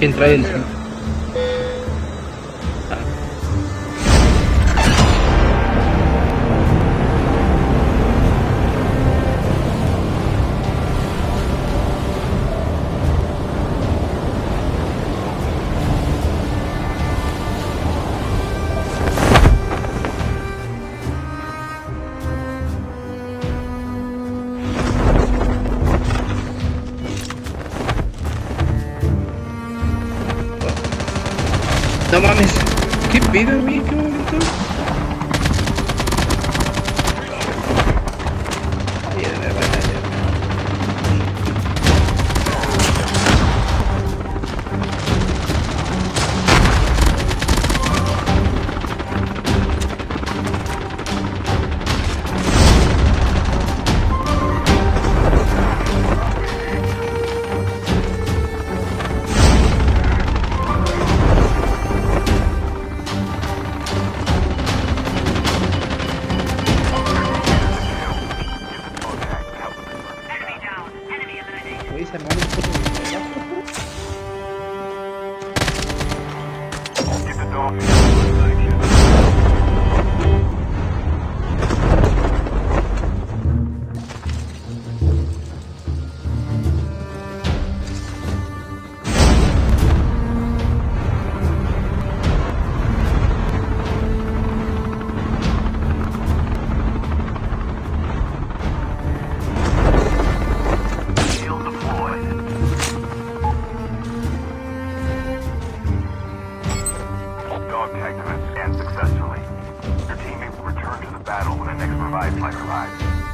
entra él. No mames. ¿Qué pedo, güey? ¿Qué? Enemy Event scanned successfully. Your teammate will return to the battle when the next revive flight arrives.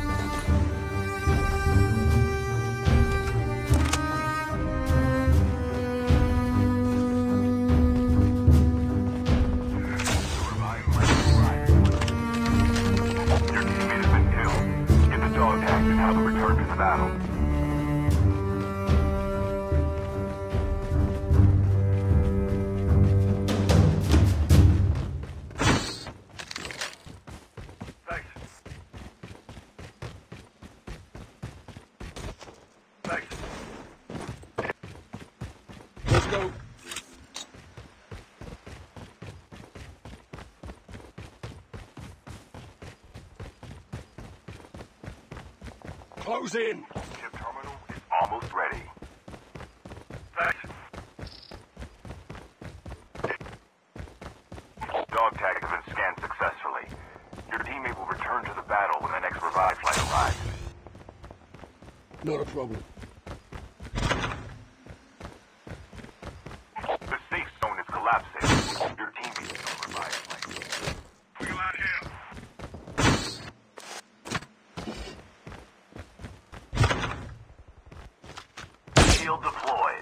Go. Close in. Chip terminal is almost ready. Dog tag has been scanned successfully. Your teammate will return to the battle when the next revived flight arrives. Not a problem. The safe zone is collapsing. Your teammate is on revived flight. Wheel out here. Shield deployed.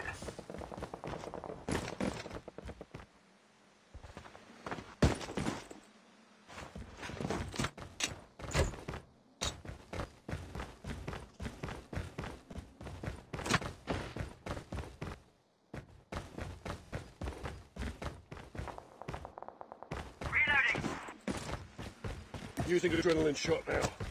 Reloading. Using adrenaline shot now.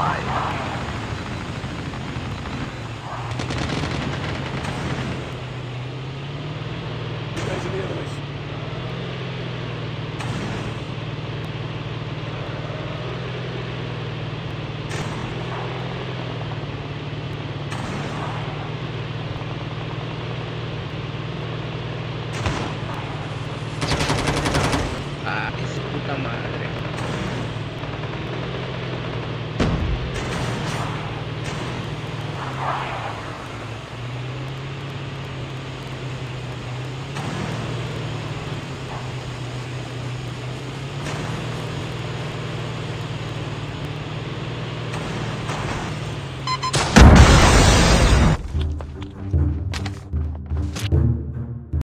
alive.